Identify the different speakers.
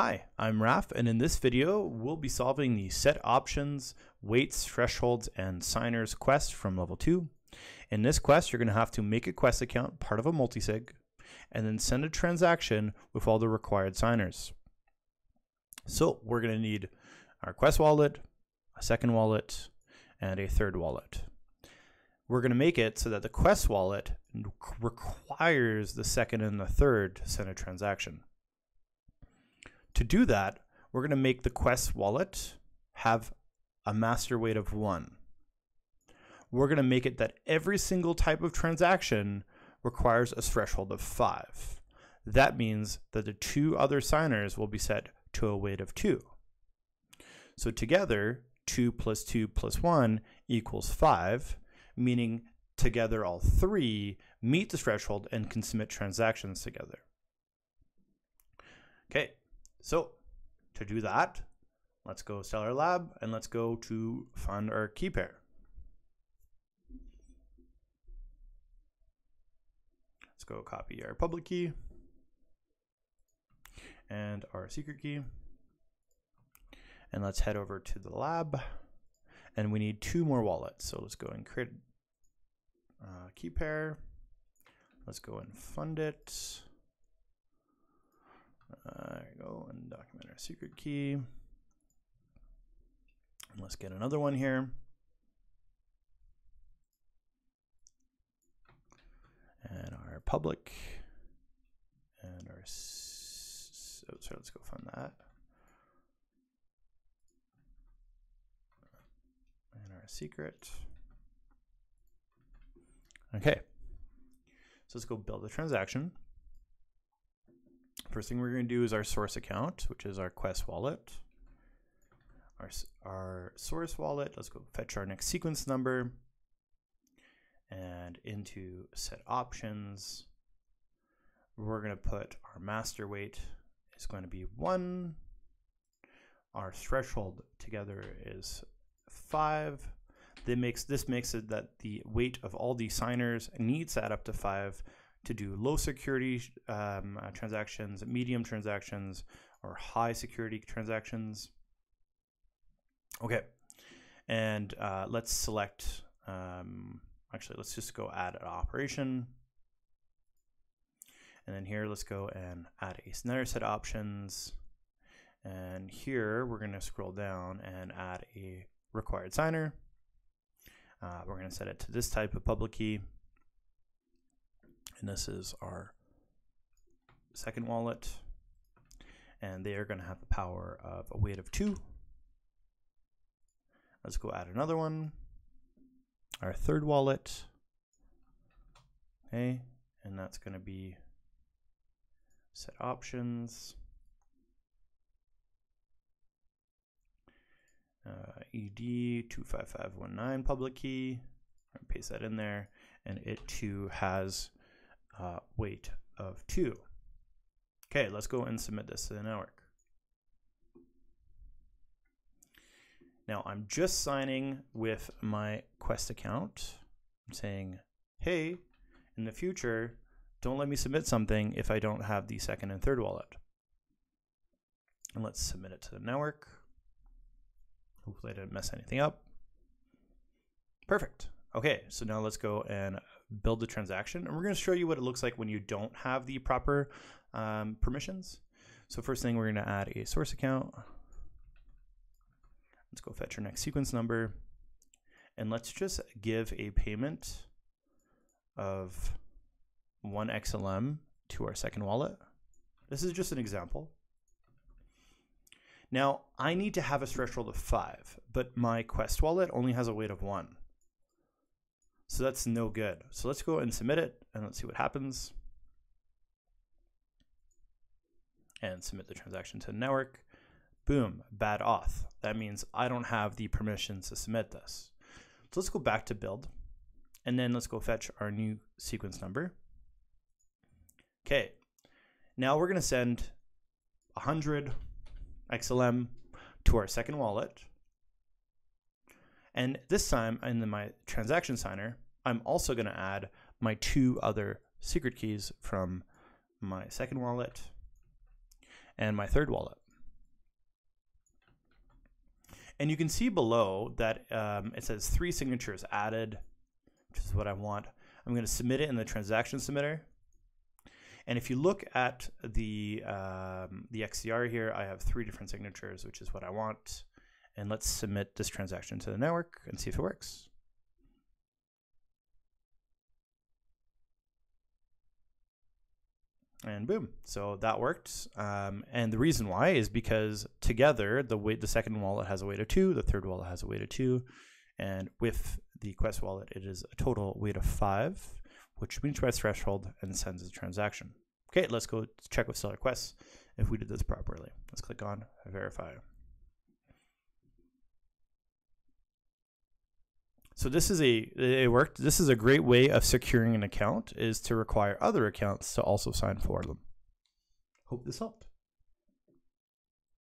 Speaker 1: Hi, I'm Raf, and in this video, we'll be solving the set options, weights, thresholds, and signers quest from level 2. In this quest, you're going to have to make a quest account part of a multisig, and then send a transaction with all the required signers. So we're going to need our quest wallet, a second wallet, and a third wallet. We're going to make it so that the quest wallet requires the second and the third to send a transaction. To do that, we're going to make the Quest wallet have a master weight of one. We're going to make it that every single type of transaction requires a threshold of five. That means that the two other signers will be set to a weight of two. So together, 2 plus 2 plus 1 equals 5, meaning together all three meet the threshold and can submit transactions together. Okay, so to do that, let's go Stellar Lab and let's go to fund our key pair. Let's go copy our public key and our secret key. And let's head over to the lab. And we need two more wallets. So let's go and create a key pair. Let's go and fund it. Uh, go, and document our secret key. And let's get another one here. And our public and our, oh, sorry, let's go find that. And our secret. Okay. So let's go build a transaction. First thing we're going to do is our source account, which is our Quest wallet. Our, our source wallet, let's go fetch our next sequence number. And into set options, we're going to put our master weight is going to be 1. Our threshold together is 5. That makes, this makes it that the weight of all the signers needs to add up to 5 to do low security um, uh, transactions, medium transactions, or high security transactions. Okay, and uh, let's select, um, actually, let's just go add an operation. And then here, let's go and add another set of options. And here, we're going to scroll down and add a required signer. Uh, we're going to set it to this type of public key and this is our second wallet. And they are going to have the power of a weight of two. Let's go add another one. Our third wallet. Okay and that's going to be set options. Uh, ed 25519 public key. Paste that in there. And it too has uh, weight of 2. Okay, let's go and submit this to the network. Now I'm just signing with my Quest account. I'm saying, hey, in the future, don't let me submit something if I don't have the second and third wallet. And let's submit it to the network. Hopefully I didn't mess anything up. Perfect. Okay, so now let's go and build the transaction. And we're going to show you what it looks like when you don't have the proper um, permissions. So first thing, we're going to add a source account. Let's go fetch our next sequence number. And let's just give a payment of one XLM to our second wallet. This is just an example. Now, I need to have a threshold of five, but my Quest wallet only has a weight of one. So that's no good. So let's go and submit it and let's see what happens. And submit the transaction to the network. Boom, bad auth. That means I don't have the permissions to submit this. So let's go back to build and then let's go fetch our new sequence number. Okay, now we're gonna send 100 XLM to our second wallet and this time in my transaction signer, I'm also going to add my two other secret keys from my second wallet and my third wallet. And you can see below that um, it says three signatures added, which is what I want. I'm going to submit it in the transaction submitter. And if you look at the um, the XDR here, I have three different signatures, which is what I want. And let's submit this transaction to the network and see if it works. and boom so that worked. Um, and the reason why is because together the weight the second wallet has a weight of two the third wallet has a weight of two and with the quest wallet it is a total weight of five which meets my threshold and sends a transaction. Okay let's go check with stellar quest if we did this properly. Let's click on verify So this is a it worked. This is a great way of securing an account is to require other accounts to also sign for them. Hope this helped.